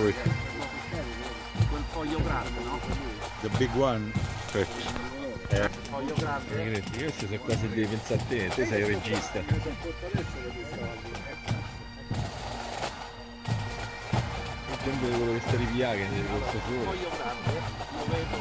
Fruit. Quel foglio grande, no? The big one. Cioè, eh, Il foglio grande. queste sono cose che devi pensare a te, te sei il regista. Il tempo di quello che sta ripiaga che corso Il fuori. foglio grande, io vedo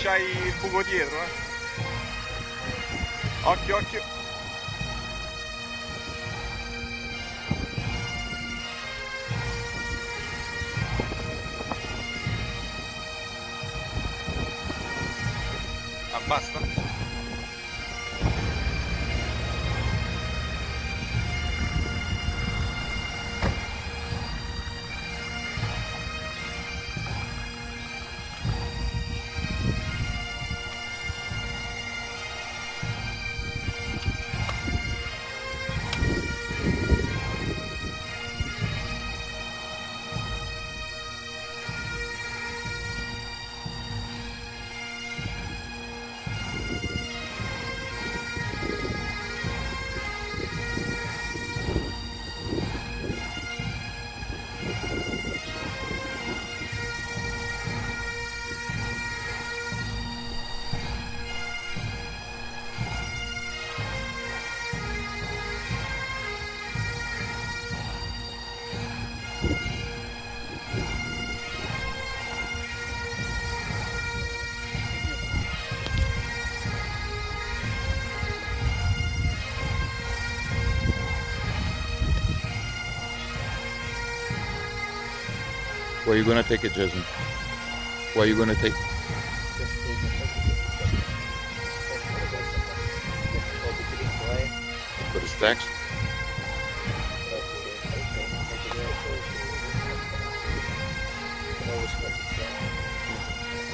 c'hai il buco dietro, eh. Occhio, occhio. you going to take it, Jason? Where are you going to take For the stacks?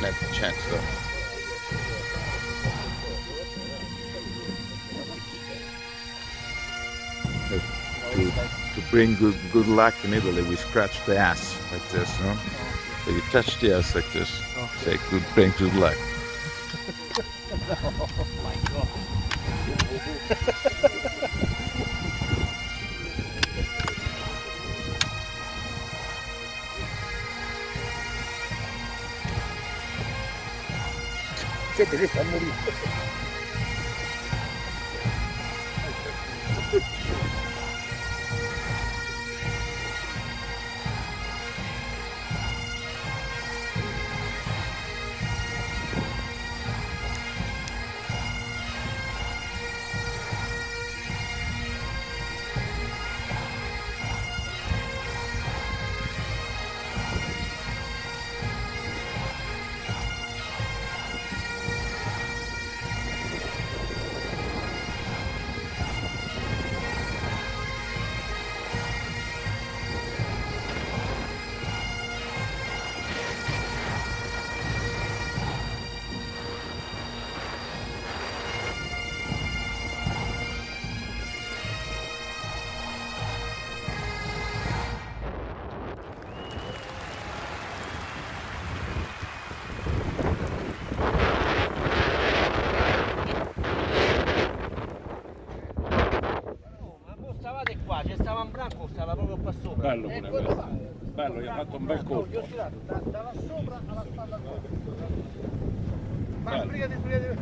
Let the chance though. Good. Good to bring good good luck in Italy, we scratch the ass like this, no? So you touch the ass like this. Say good bring good luck. oh my Che te ne sta morendo? Bello, gli ha fatto un bel No, gli colpo. ho girato da, dalla sopra alla spalla. Ma sbrigati, sbrigati.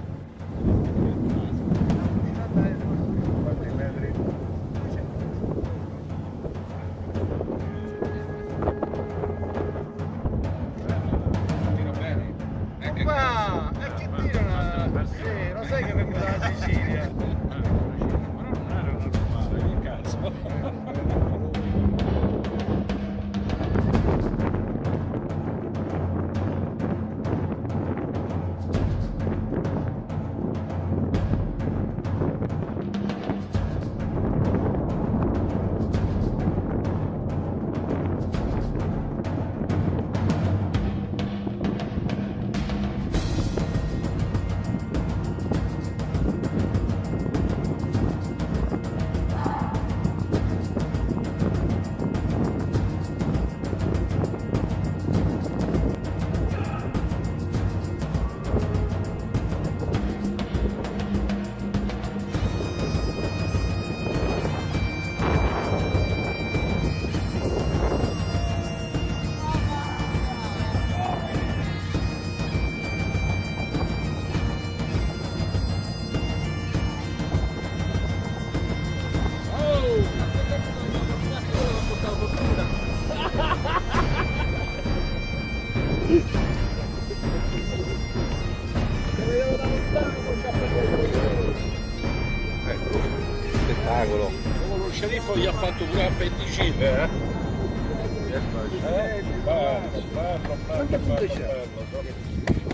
E che Qua, e che tirano? Sì, lo sai che vengo dalla Sicilia. sceriffo gli ha fatto pure l'appendicite, eh? Eh, bello, bello, bello, bello, bello.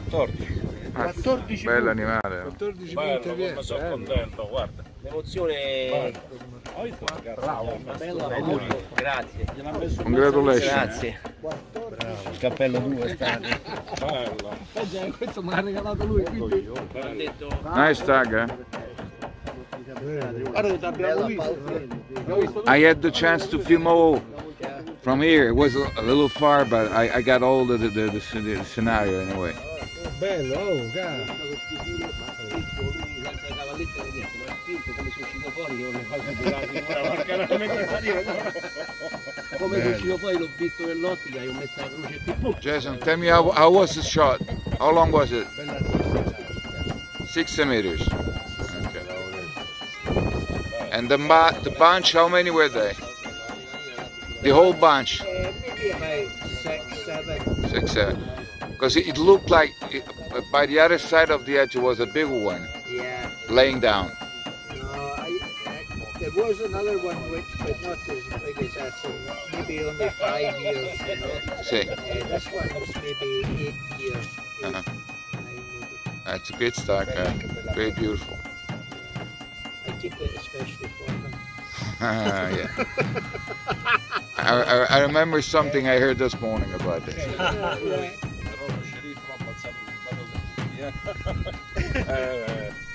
14. 14 Bello animale. 14 Bello, come sono contento, guarda. L'emozione Bravo, bella, auguri. grazie. Congratulations. Grazie. Il cappello tuo è stato. Bello. Questo mi ha regalato lui, quindi... Detto Nice tag, eh? I had the chance to film all from here. It was a, little far, but I, I got all the, the, the, the scenario anyway. Jason, tell me how, how was the shot? How long was it? 60 meters. And the, the bunch, how many were they? The whole bunch? maybe about six, seven. Six, seven. Because it, it looked like it, by the other side of the edge was a big one Yeah. laying down. No, I, I, there was another one which, but not as big as that, so maybe only five years, you know. See, Uh, this one was maybe eight years. Eight, Uh-huh. nine maybe. that's a great stock. Uh, very beautiful. I keep it especially for them. Ah, yeah. I, I, I remember something I heard this morning about this. Yeah.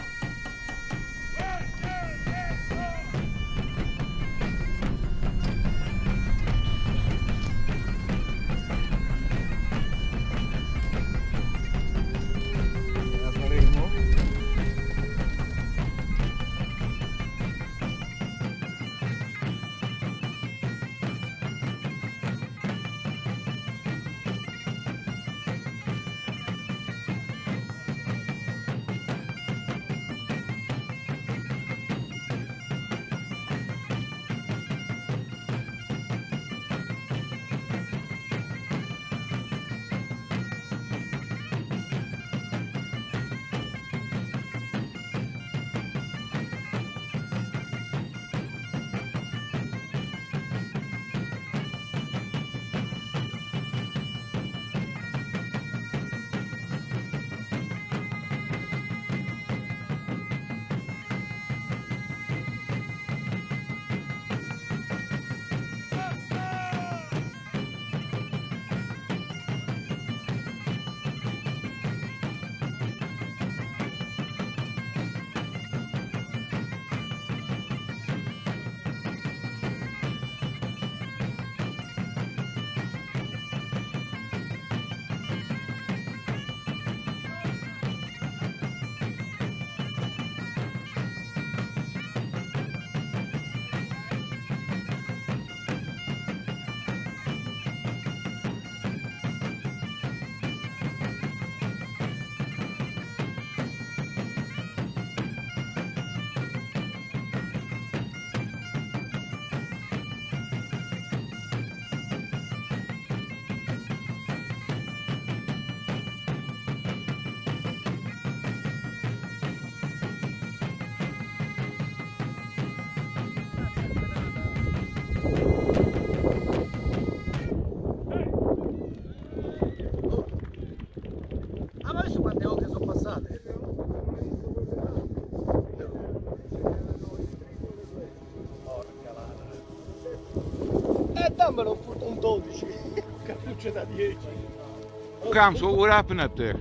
vada. Eh, dammelo un, un 12. Cappuccio da 10. Comes, what, what happened up there?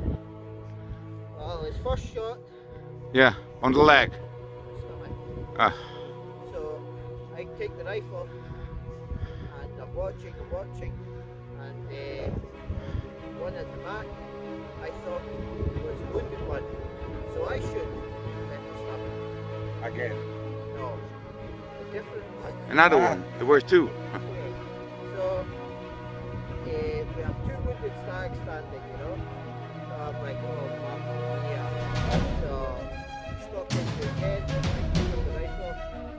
Well, his first shot, Yeah, on the leg. stomach. Ah, So I take the rifle and I'm watching, I'm watching, and uh, one at the back I thought it was a wounded one. So I shoot at the stomach. Again. No, a different one. another Ah. one. There were two. So uh, we have two wounded stags standing, you know. So I'm like, oh, mamma mia. So stop into again, I pick up the rifle,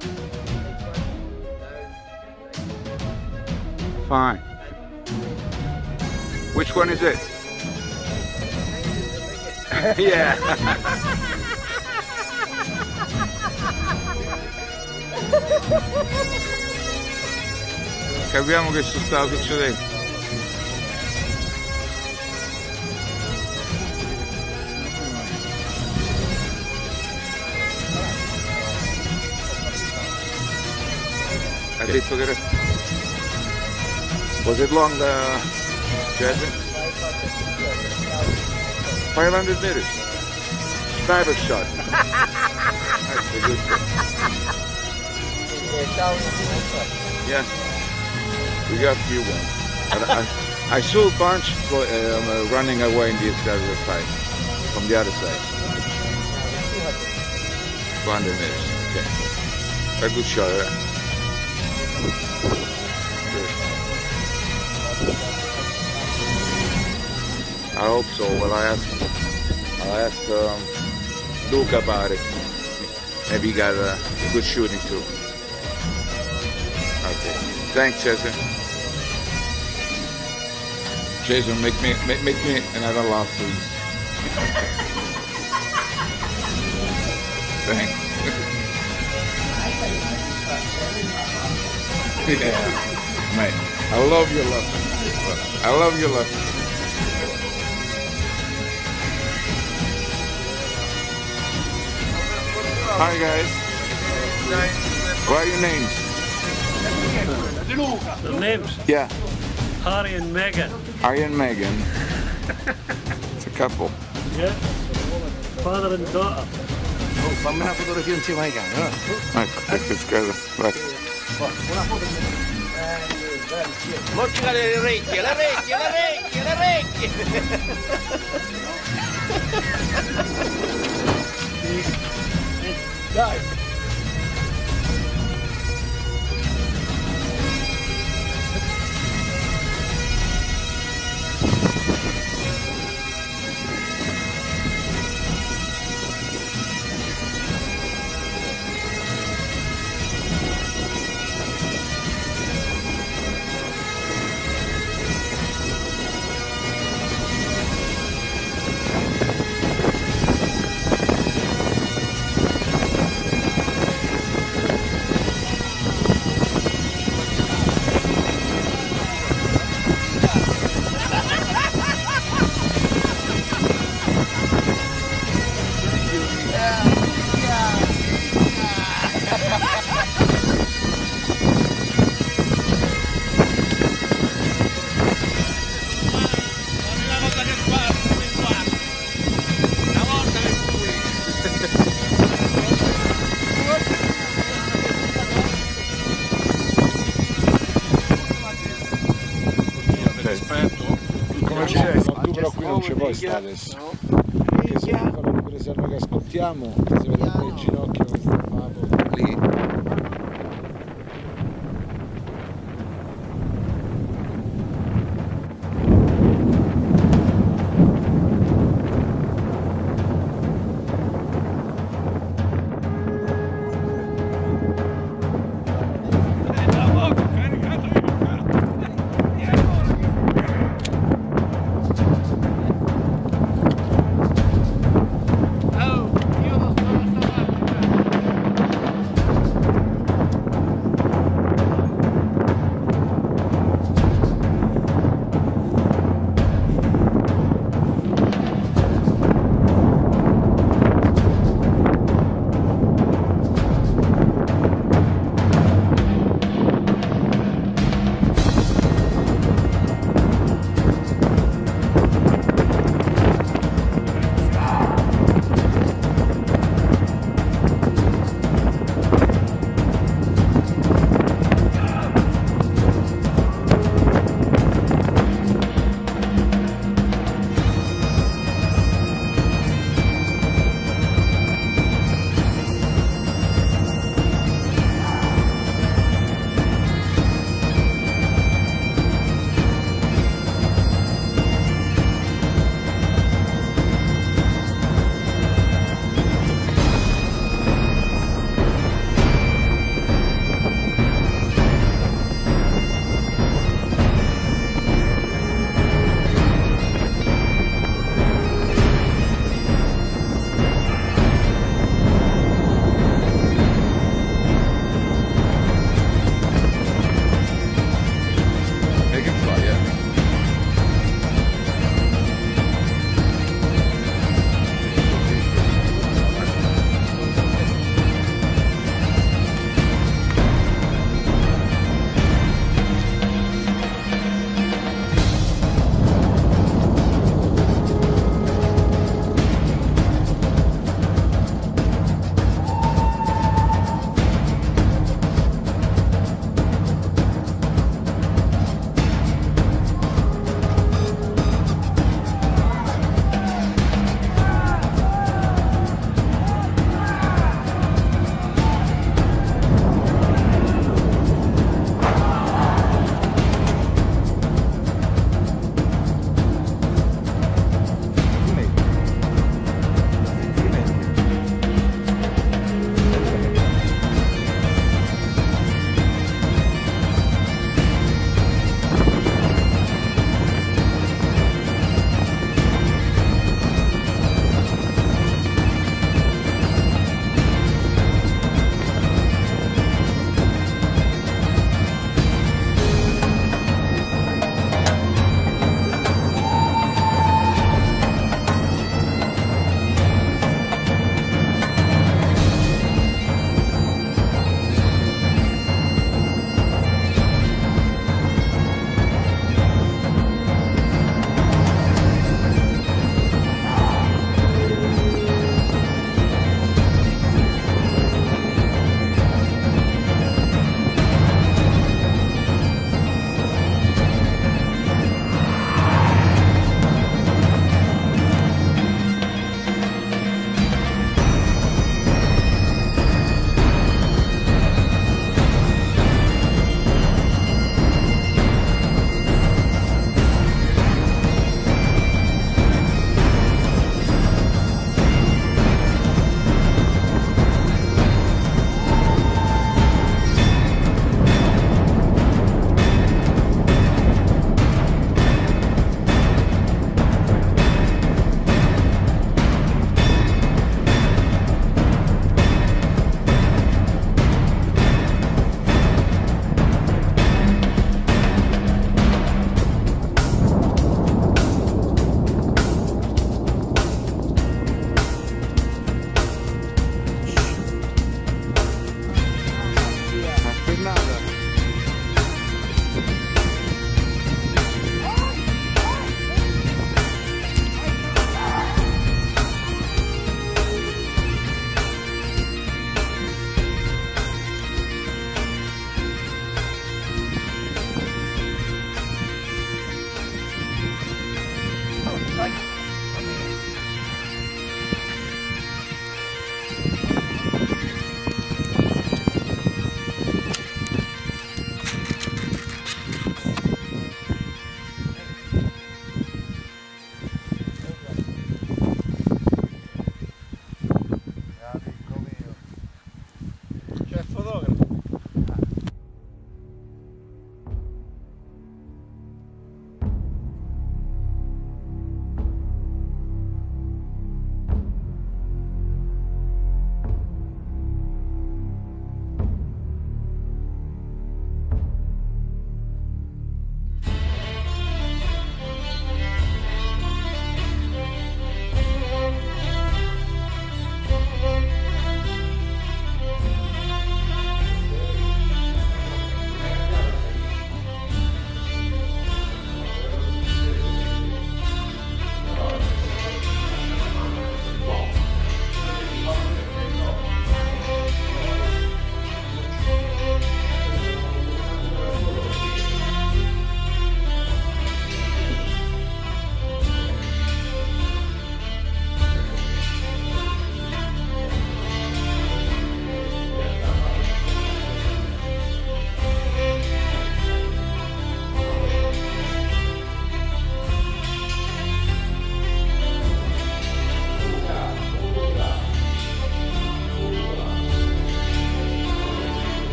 take one, down, Fine. Which one is it? behind is the biggest. yeah. Capiamo che sta succedendo. Ha detto che era... Was it long, uh, Jasmine? 500 meters. Sniper shot. That's a good thing. Yeah, We got a few ones. And I, I saw a bunch um, uh, running away in the other side. From the other side. 200 meters. Okay. A good shot, eh? Good. I hope so. Well, I asked, I asked um, Luke about it. Maybe he got a good shooting too. Thanks, Jason. Jason, make me make, make me another laugh, please. Thanks. yeah, mate. I love your laugh. I love your laugh. Hi guys. What are your names? The names Yeah. Harry and Meghan. Harry and Megan. it's a couple. Yeah. father and daughter. Oh, fammi una fotografia insieme ai cani, no? Ecco, ecco, scusa. Guarda. Una foto insieme. Mostrare le orecchie, le orecchie, le orecchie, le orecchie. Dai! voi state? No. Perché sono le che ascoltiamo, si vede nel ginocchio che sta